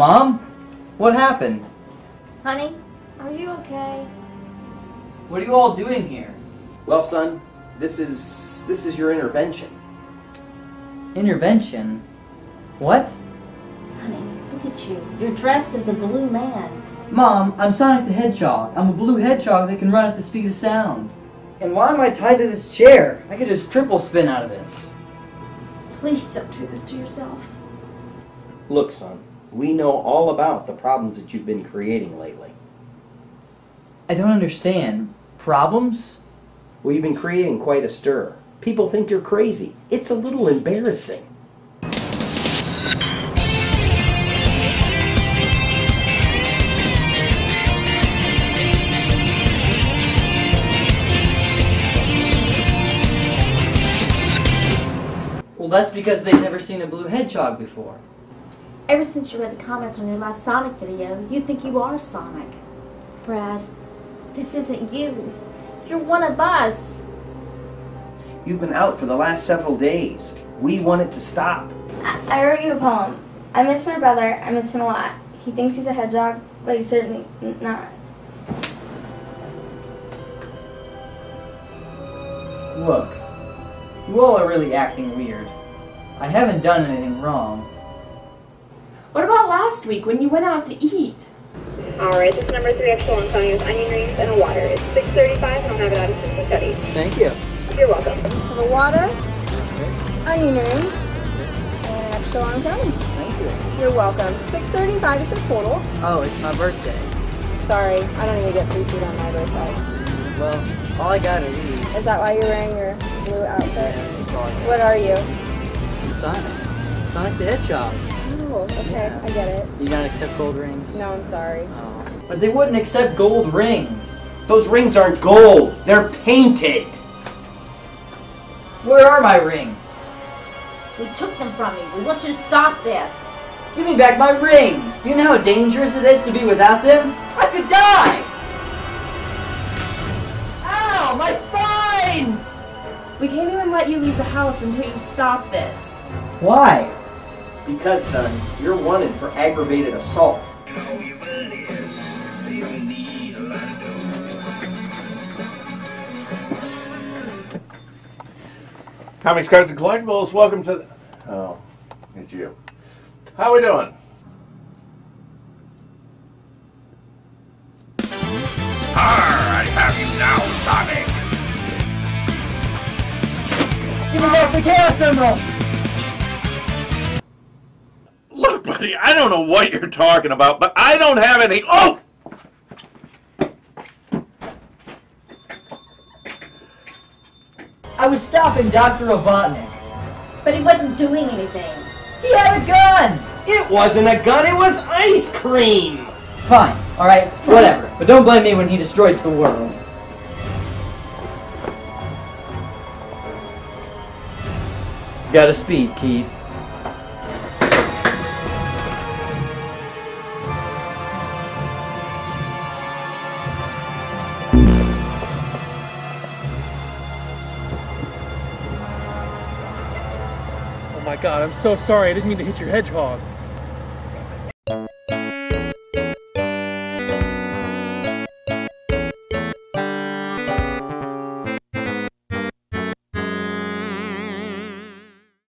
Mom? What happened? Honey, are you okay? What are you all doing here? Well, son, this is this is your intervention. Intervention? What? Honey, look at you. You're dressed as a blue man. Mom, I'm Sonic the Hedgehog. I'm a blue hedgehog that can run at the speed of sound. And why am I tied to this chair? I could just triple spin out of this. Please don't do this to yourself. Look, son, we know all about the problems that you've been creating lately. I don't understand. Problems? Well, you've been creating quite a stir. People think you're crazy. It's a little embarrassing. Well, that's because they've never seen a blue hedgehog before. Ever since you read the comments on your last Sonic video, you think you are Sonic. Brad, this isn't you. You're one of us. You've been out for the last several days. We want it to stop. I, I wrote you a poem. I miss my brother. I miss him a lot. He thinks he's a hedgehog, but he's certainly not. Look, you all are really acting weird. I haven't done anything wrong. What about last week when you went out to eat? Alright, this is number three extra one Sonya's onion rings and a water. It's 635 and I'll have it out as soon as. Thank you. You're welcome. The a water, onion rings, and extra long time. Thank you. You're welcome. Six thirty-five is the total. Oh, it's my birthday. Sorry, I don't even get free food on my birthday. Well, all I got is eat. Is that why you're wearing your blue outfit? That's all I got. What are you? Sonic. Sonic the Hedgehog. Oh, okay, I get it. You don't accept gold rings? No, I'm sorry. Oh. But they wouldn't accept gold rings. Those rings aren't gold. They're painted. Where are my rings? We took them from you. We want you to stop this. Give me back my rings! Do you know how dangerous it is to be without them? I could die! Ow! My spines! We can't even let you leave the house until you stop this. Why? Because, son, you're wanted for aggravated assault. Comics, Cards, and Collectibles, welcome to. Oh, it's you. How we doing? I have you now, Sonic! Give me back the Chaos Emerald! Buddy, I don't know what you're talking about, but I don't have any. Oh! I was stopping Dr. Robotnik. But he wasn't doing anything. He had a gun! It wasn't a gun, it was ice cream! Fine, alright, whatever. But don't blame me when he destroys the world. Gotta speed, Keith. My god, I'm so sorry. I didn't mean to hit your hedgehog.